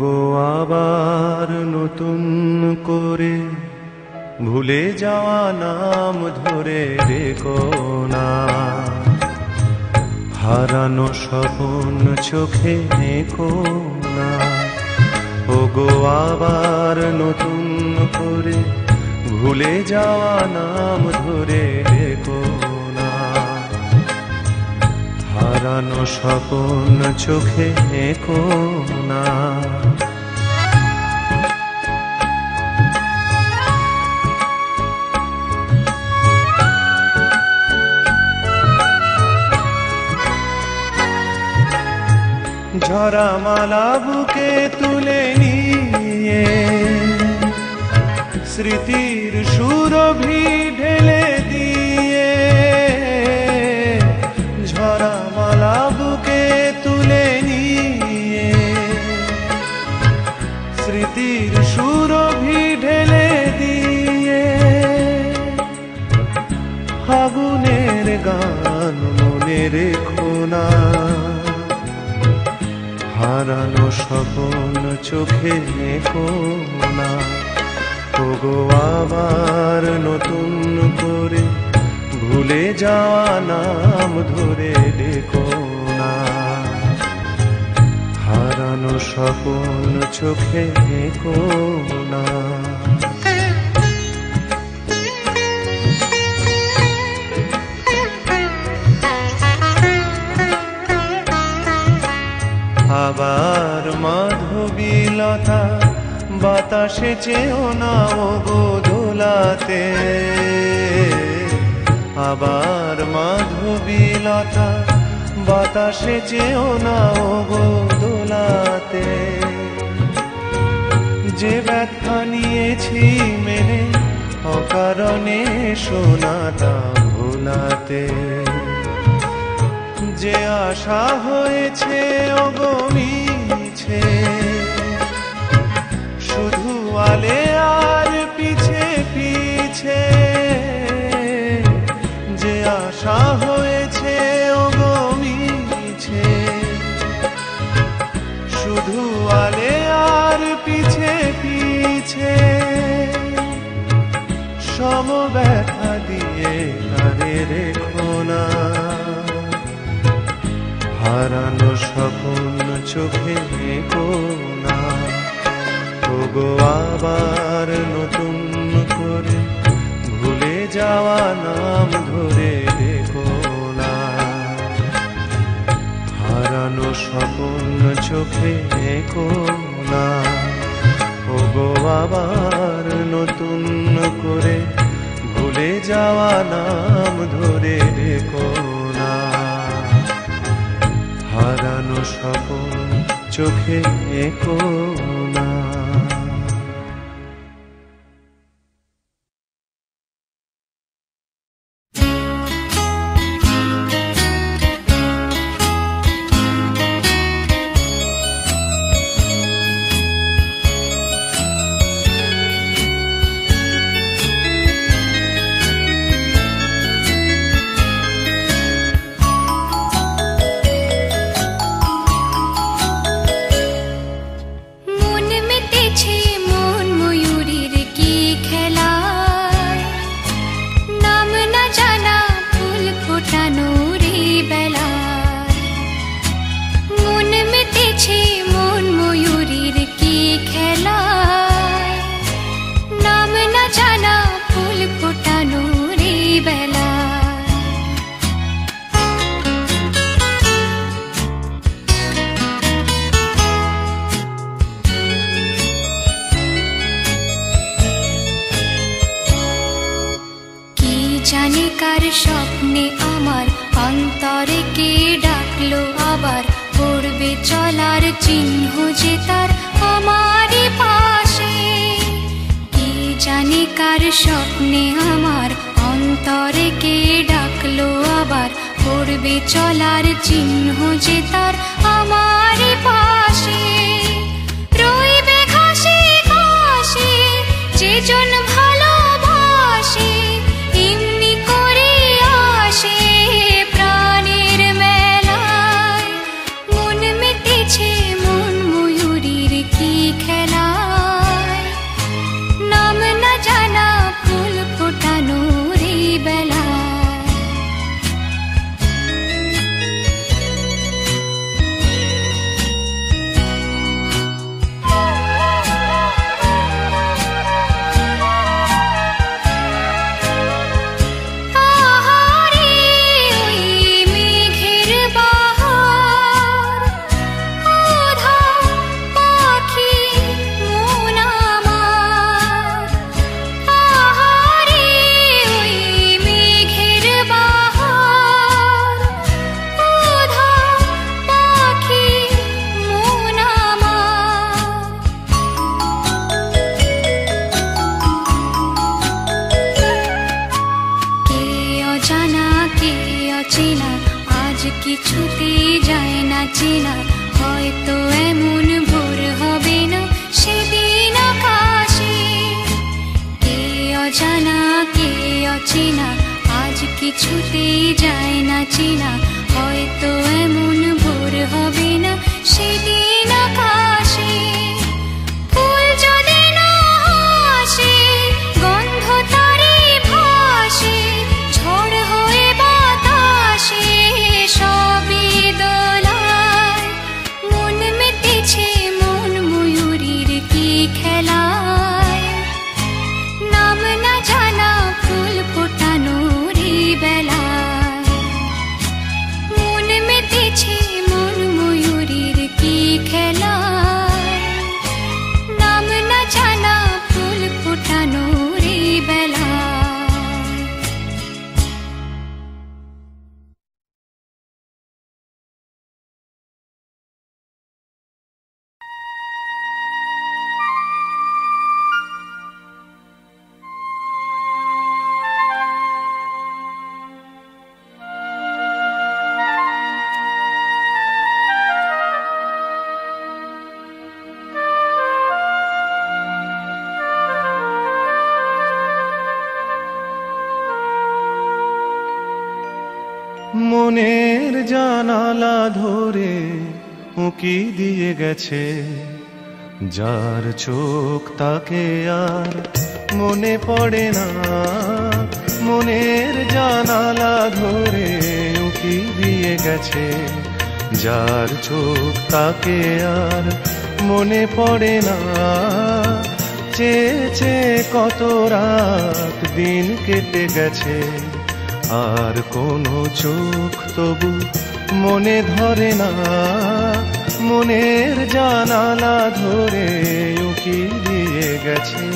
ওগো আবার নতুন করে ভুলে যাওয়া নাম ধরে রেখো না। হারানো স্বপন চোখে নেকো না। ওগো আবার নতুন করে ভুলে যাওয়া নাম ধরে রেখো হারানো স্বপন চোখে নেকো না। ঝরা মালা বুকে তুলে নিয়ে স্মৃতির সুরভি ঢেলে তুলে নিয়ে। স্মৃতির সুরভি ঢেলে দিয়ে। ফাগুনের গান মনে রেখো না হারানো স্বপন চোখে নেকো না ওগো আবার নতুন করে ভুলে যাওয়া নাম ধরে ডেকো। হারানো স্বপন চোখে নেকো না। আবার মাধবীলতা বাতাসে চেও না ও দোলাতে আবার মাধবীলতা বাতাসে চেও না গো দোলাতে। যে ব্যথা নিয়েছি মেনে অকারণে শোনাটা ভোলাতে যে আশা হয়েছে অগমিছে শুধু আলে আর পিছে পিছে। যে আশা ব্যথা দিয়ে তারে রেখো না হারানো স্বপন চোখে নেকো না ওগো আবার নতুন করে ভুলে যাওয়া নাম ধরে দেখো না হারানো স্বপন চোখে নেকো না ওগো আবার নতুন করে ভুলে যাওয়া নাম ধরে রেখো না। হারানো সপন চোখে একো যে তার আমারই পাশে। কি জানি কার স্বপ্নে আমার অন্তরে কে ডাকলো আবার? পড়বে চলার চিহ্ন যে তার আমারই পাশে। রইবে ঘাসে ঘাসে যে জন ভালোবাসে। ধরে উঁকি দিয়ে গেছে, যার চোখ তাকে আর মনে পড়ে না। মনের জানালা ধরে উঁকি দিয়ে গেছে, যার চোখ তাকে আর মনে পড়ে না। চেয়ে চেয়ে কত রাত দিন কেটে গেছে, আর কোনো চোখ তবু মনে ধরে না, মনের জানালা ধরে উকি দিয়ে গেছে।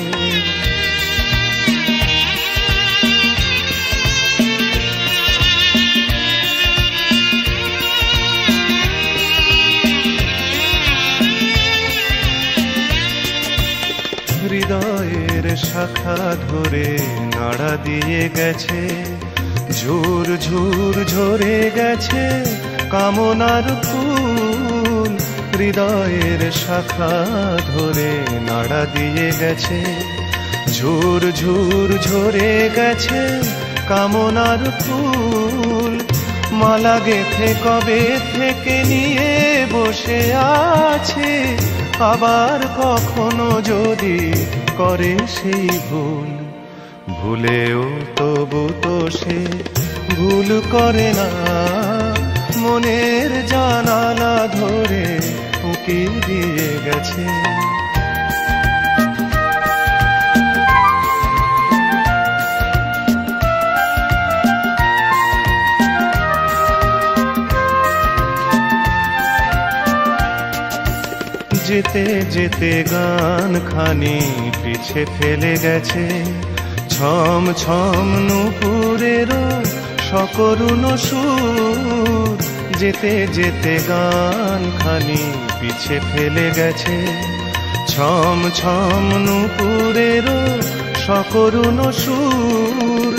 হৃদয়ের শাখা ধরে নাড়া দিয়ে গেছে। ঝুর ঝুর ঝরে গেছে কামনার ফুল। হৃদয়ের শাখা ধরে নাড়া দিয়ে গেছে। ঝুর ঝুর ঝরে গেছে কামনার ফুল। মালা গেথে কবে থেকে নিয়ে বসে আছে? আবার কখনো যদি করে সেই ভুল। ভুলেও তবু তো সে ভুল করে না। মনের জানালা ধরে উকি দিয়ে গেছে। যেতে যেতে গান খানি পিছে ফেলে গেছে। ছম ছম নুপুরেরও সকরুণ সুর। যেতে যেতে গান খানি পিছে ফেলে গেছে। ছম ছম নুপুরেরও সকরুণ সুর।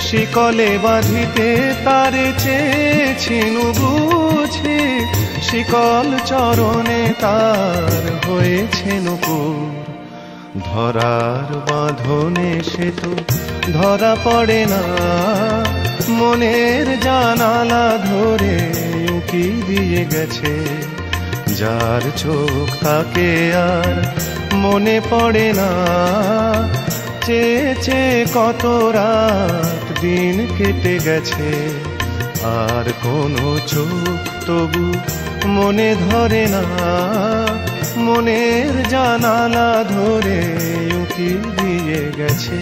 শিকলে বাঁধিতে তারে চেয়েছিনু বুঝে। শিকল চরণে তার হয়েছে নুপুর। ধরার বাঁধনে সে তো ধরা পড়ে না, মনের জানালা ধরে উকি দিয়ে গেছে। যার চোখ তাকে আর মনে পড়ে না চেয়ে চেয়ে কত রাত দিন কেটে গেছে। আর কোনো চোখ তবু মনে ধরে না মনের জানালা ধরে উকি দিয়ে গেছে।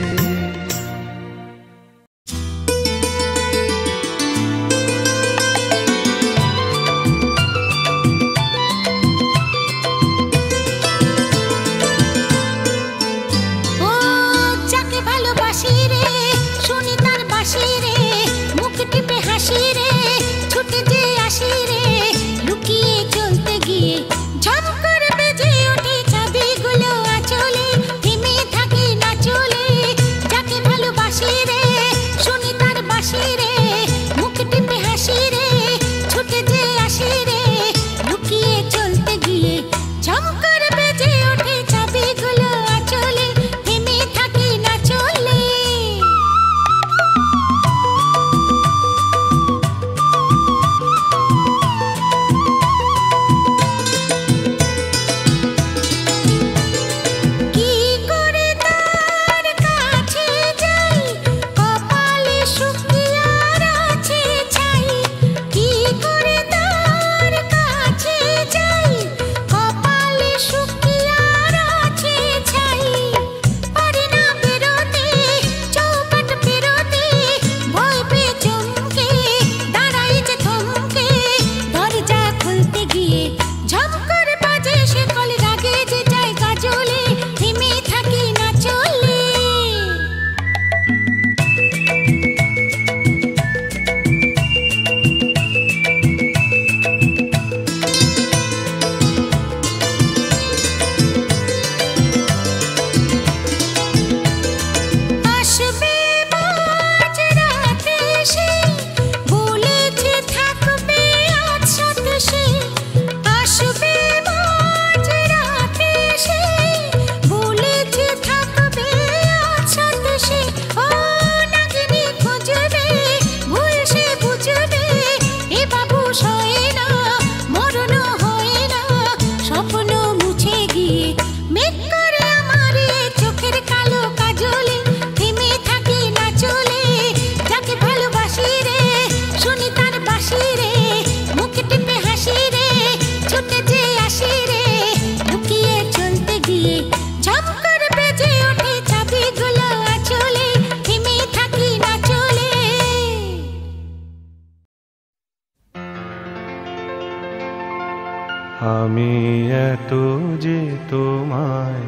আমি এত যে তোমায়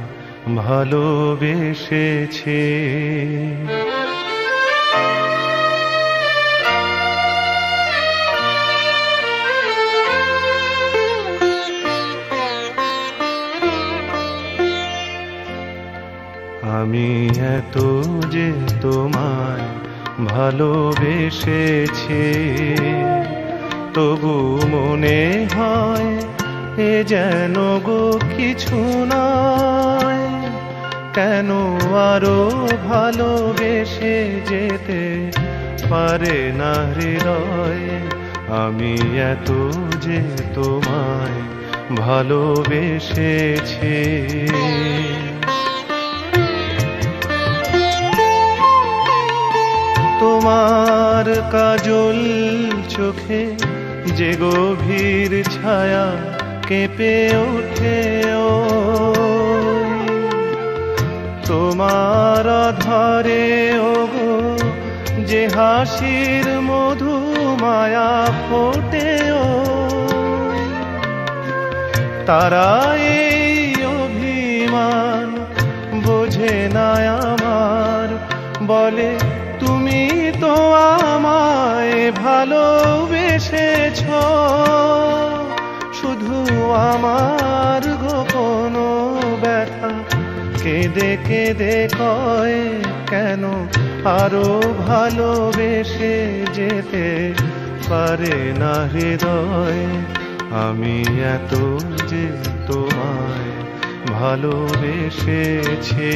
ভালোবেসেছি। আমি এত যে তোমায় ভালোবেসেছি। তবু মনে হয় এ যেন গো কিছু নয়, কেন আরও ভালোবেসে যেতে পারে না হৃদয়? আমি এত যে তোমায় ভালোবেসেছি। তোমার কাজল চোখে যে গভীর ছায়া কেঁপে ওঠে তোমার ধরে ওগো, যে হাসির মধু মায়া ফোটে ওই। তারা এই অভিমান বোঝে না আমার, বলে, তুমি তো আমায় ভালোবেসেছ। শুধু আমার গোপন ব্যথা। কেঁদে কেঁদে কয়, কেন আরও ভালোবেসে যেতে পারে না হৃদয়? আমি এত যে তোমায় ভালোবেসেছি।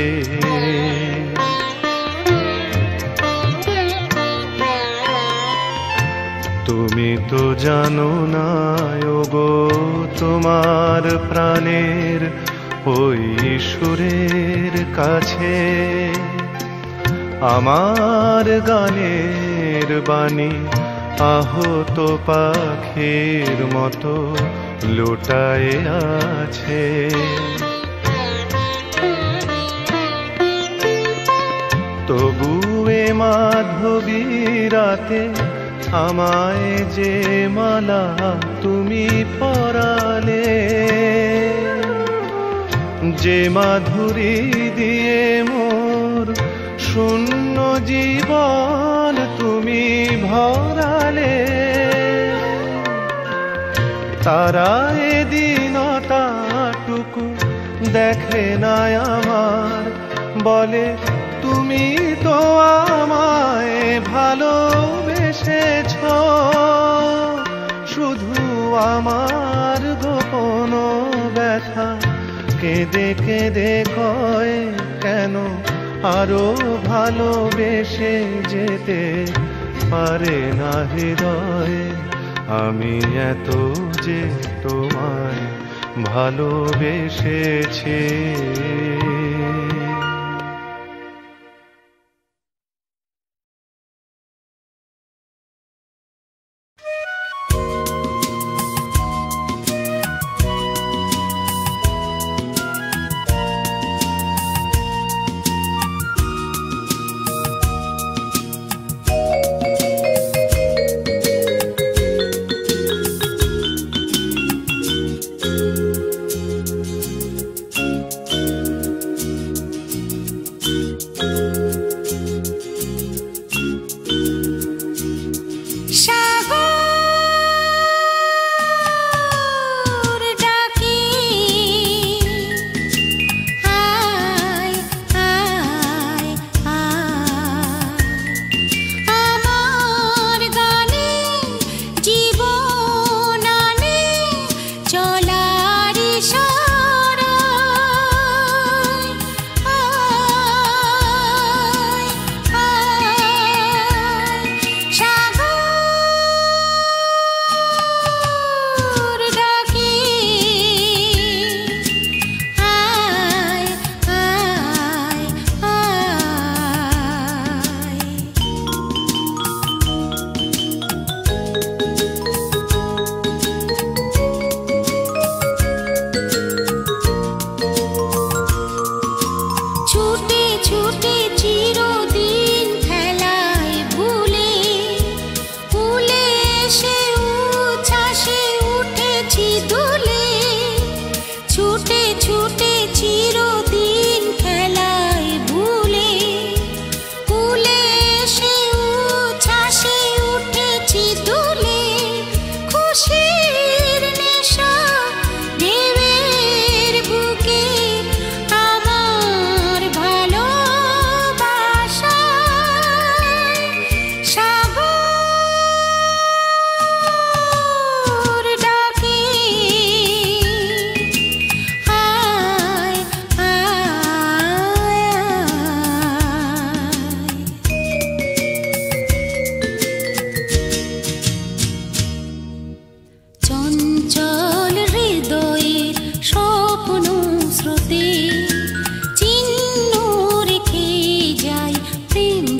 তুমি তো জানো না গো তোমার প্রাণের ওই সুরের কাছে। আমার গানের বাণী আহত পাখির মতো লোটায় আছে। তবু এ মাধবী রাতে আমায় যে মালা তুমি পরালে, যে মাধুরী দিয়ে মোর শূন্য জীবন তুমি ভরালে, তারা এদিনটাটুকু দেখে না আমার, বলে, তুমি তো আমায় ভালোবেসেছ আমার গোপন ব্যথা। কেঁদে কেঁদে কয়, কেন আরও ভালোবেসে যেতে পারে না হৃদয়? আমি এত যে তোমায় ভালোবেসেছি।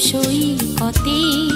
সই কতেই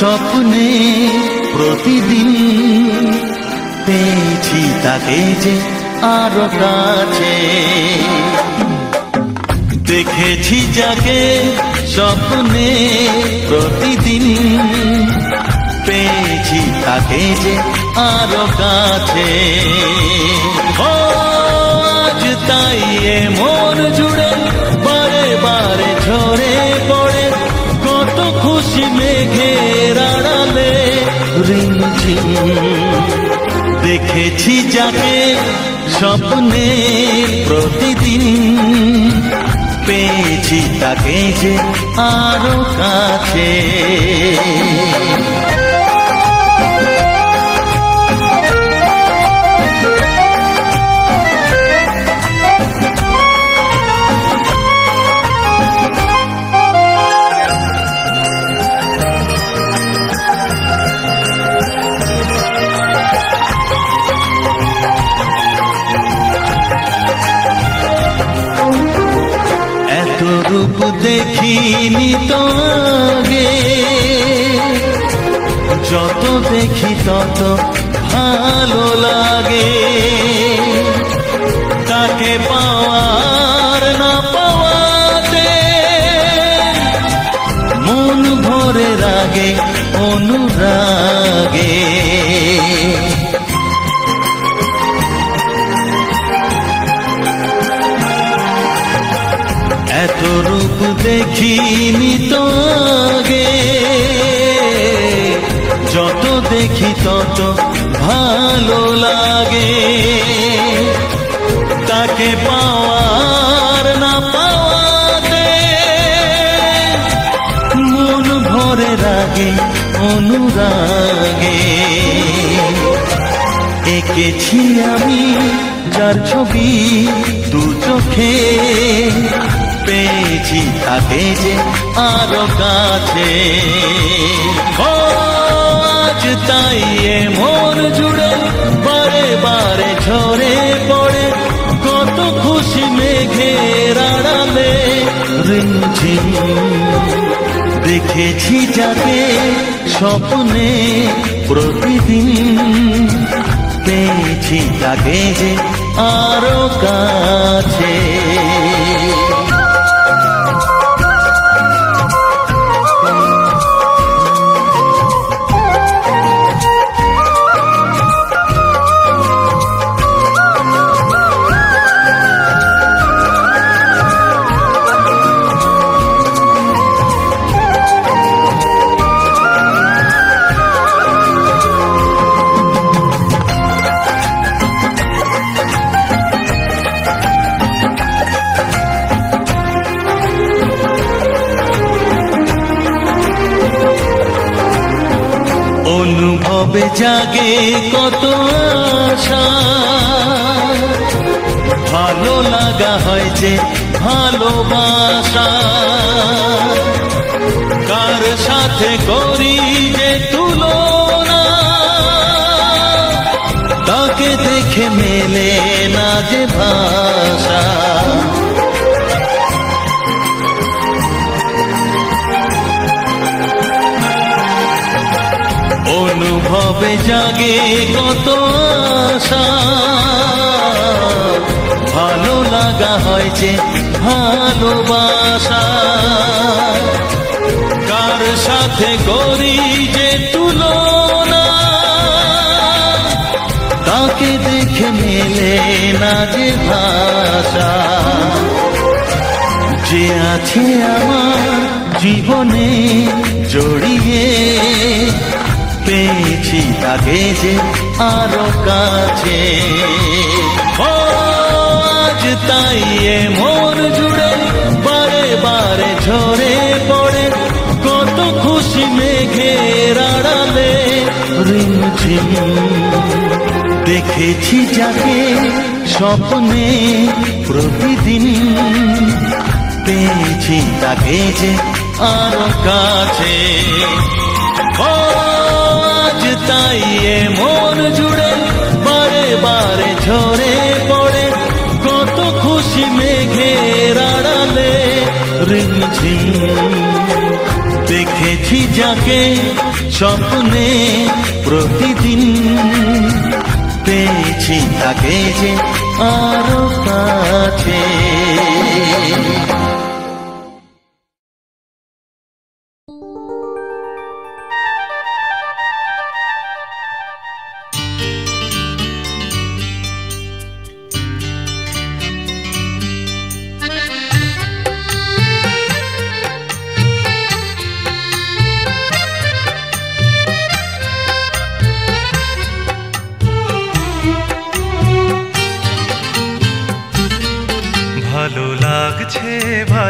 স্বপ্নে প্রতিদিন পেয়েছি তাকে যে আরও কাছে। দেখেছি যাকে স্বপ্নে প্রতিদিন পেয়েছি তাকে যে আরও কাছে। আজ তাই এ মন জুড়ে বারে বারে ঝরে খুশি মেঘের আড়ালে রিমঝিম দেখেছি যাকে স্বপ্নে প্রতিদিন পেয়েছি তাকে যে আরও কাছে দেখিনি তো যত দেখি তত ভালো লাগে। তাকে পাওয়ার না পাওয়াতে মন ভরে রাগে অনুরাগে। দেখিনি তো আগে। যত দেখি তত ভালো লাগে। তাকে পাওয়ার না পাওয়াতে মন ভরে রাগে, অনুরাগে। এঁকেছি আমি যার ছবি দু চোখে। পেয়েছি তাকে যে আরও কাছে আজ তাই মন জুড়ে বারে বারে ঝরে পড়ে। কত খুশি মেঘের আড়ালে রিমঝিম। দেখেছি যাকে স্বপ্নে প্রতিদিন। পেয়েছি তাকে যে আরও কাছে অনুভবে জাগে কত আশা? ভালো লাগা হয় যে ভালোবাসা। কার সাথে করি যে তুলনা? তাকে দেখে মেলে না যে ভাষা। অনুভবে জাগে কত ভালো লাগা হয় যে ভালোবাসা। কার সাথে করি যে তুলনা? তাকে দেখে মেলে না যে ভাষা। যে আছে আমার জীবনে জড়িয়ে পেয়েছি তাকে যে আরও কাছে। ও, আজ তাই এ মন জুড়ে বারে বারে ঝরে পড়ে। কত খুশি মেঘের আড়ালে রিমঝিম দেখেছি যাকে স্বপ্নে প্রতিদিন। পেয়েছি তাকে যে আরও কাছে। আজ তাই মন জুড়ে বারে বারে ঝরে পড়ে কত খুশি মেঘের আড়ালে রিমঝিম পেয়েছি যাকে স্বপ্নে প্রতিদিন পেয়েছি তাকে যে আরও কাছে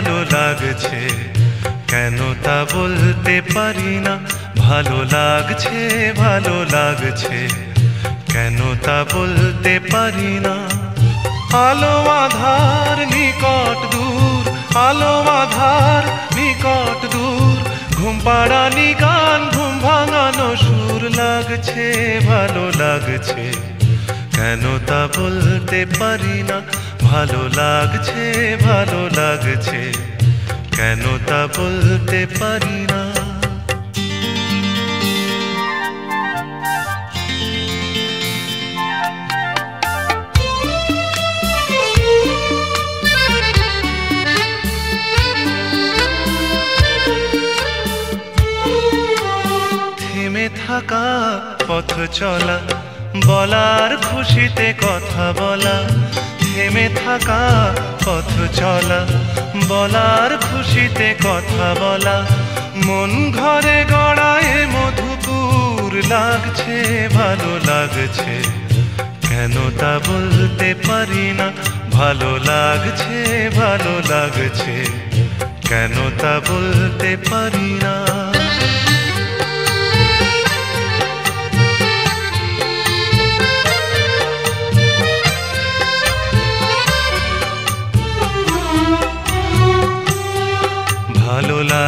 ভালো লাগছে? কেন তা বলতে পারি না? ভালো লাগছে ভালো লাগছে। কেন তা বলতে পারি না? আলো আধার নিকট দূর, আলো আধার নিকট দূর। ঘুম পাড়ানি গান, ঘুম ভাঙানো সুর লাগছে, ভালো লাগছে। কেন তা বলতে পারি না? ভালো লাগছে ভালো লাগছে। কেন তা বলতে পারি না। থেমে থাকা, পথ চলা, বলার খুশিতে কথা বলা থেমে থাকা, পথ চলা, বলার খুশিতে কথা বলা। মন ঘরে গড়ায় মধুপুর লাগছে, ভালো লাগছে। কেন তা বলতে পারি না, ভালো লাগছে ভালো লাগছে। কেন তা বলতে পারি না।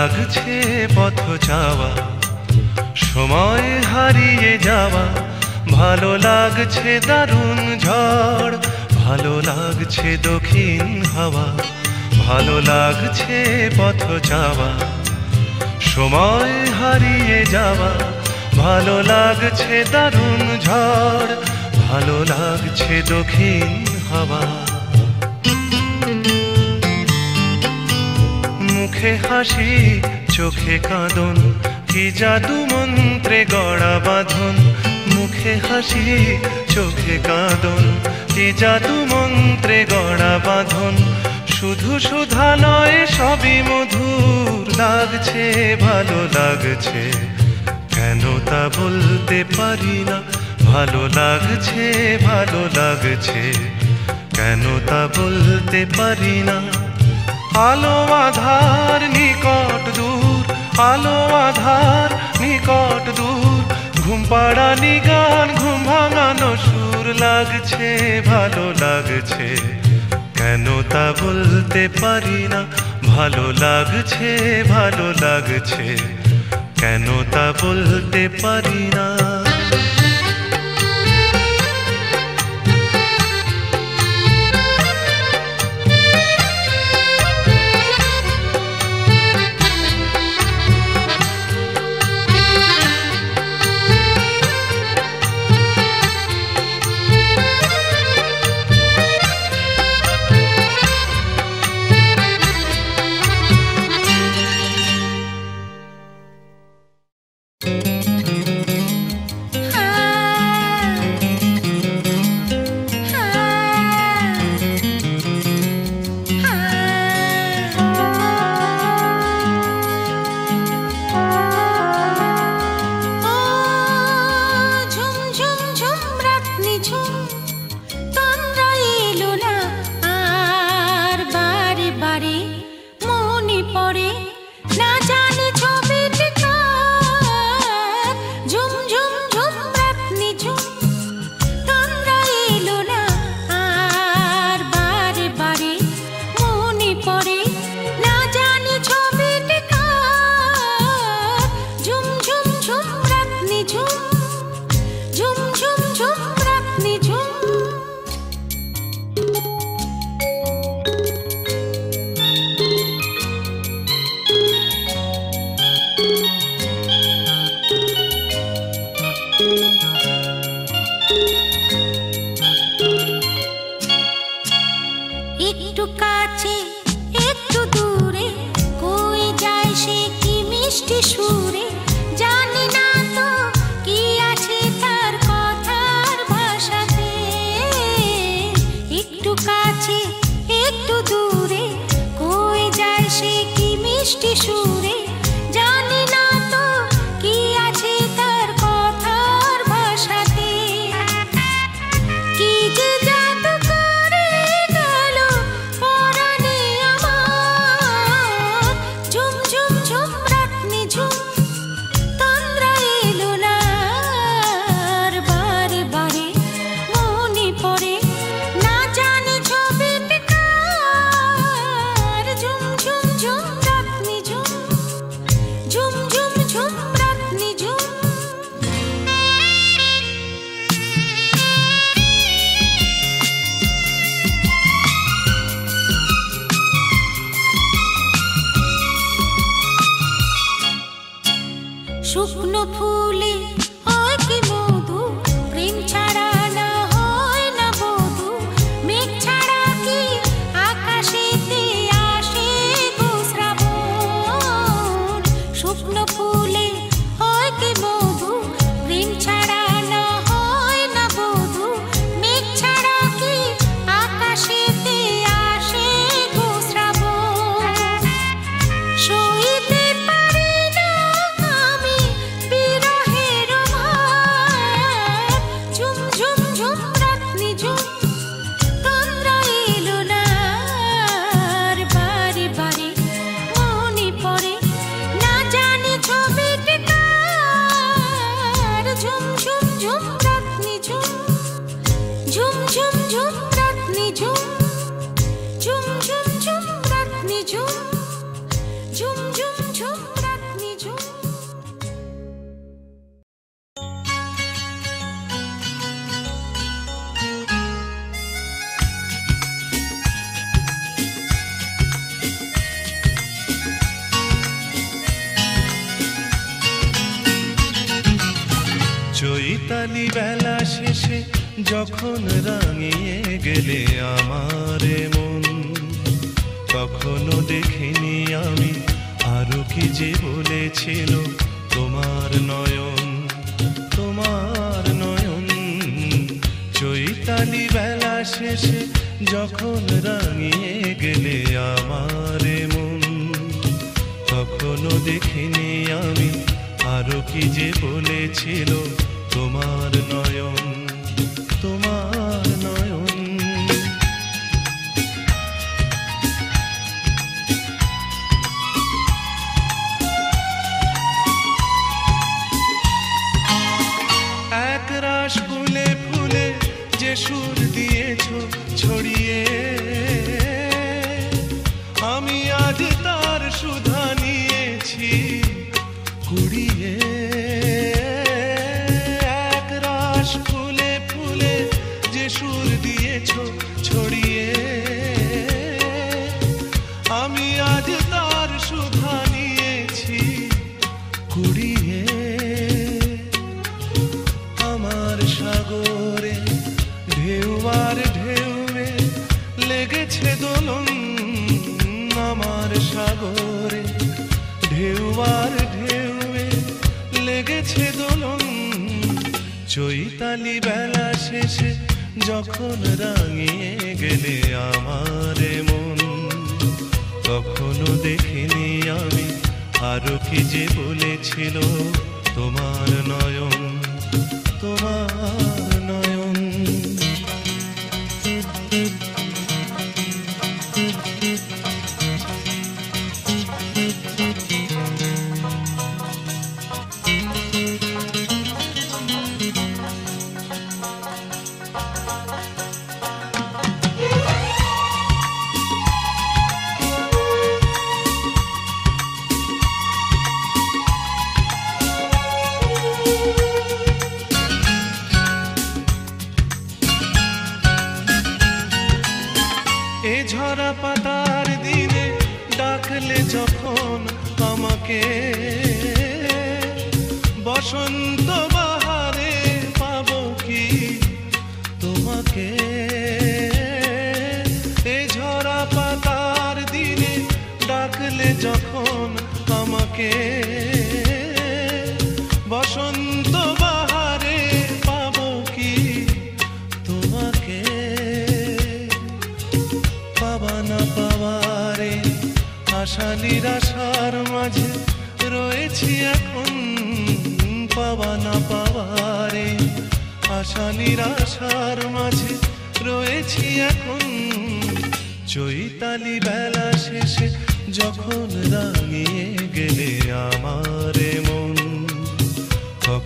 লাগছে পথ যাওয়া সময় হারিয়ে যাওয়া। ভালো লাগছে দারুণ ঝড়, ভালো লাগছে দক্ষিণ হাওয়া। ভালো লাগছে পথ যাওয়া সময় হারিয়ে যাওয়া। ভালো লাগছে দারুণ ঝড়, ভালো লাগছে দক্ষিণ হাওয়া। মুখে হাসি, চোখে কাঁদন, কি জাদু মন্ত্রে গড়া বাঁধন। মুখে হাসি, চোখে কাঁদন, কি জাদু মন্ত্রে গড়া বাঁধন। শুধু সুধা নয় সবই মধুর, লাগছে, ভালো লাগছে। কেন তা বলতে পারি না, ভালো লাগছে ভালো লাগছে। কেন তা বলতে পারি না আলো আধার নিকট দূর, আলো আধার নিকট দূর। ঘুম পাড়ানি গান ঘুম ভাঙানো সুর লাগছে, ভালো লাগছে। কেন তা বলতে পারি না, ভালো লাগছে ভালো লাগছে। কেন তা বলতে পারি না। খালি বেলা শেষে যখন রাঙিয়ে গেলে আমার মন, তখনও দেখিনি আমি আরও কি যে বলেছিল তোমার নয়ন। যখন রাঙিয়ে গেলে আমার মন তখনও দেখিনি আমি আরও কি যে বলেছিল।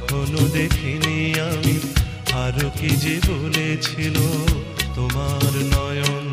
কখনো দেখিনি আমি। আরও কি যে বলেছিল তোমার নয়ন?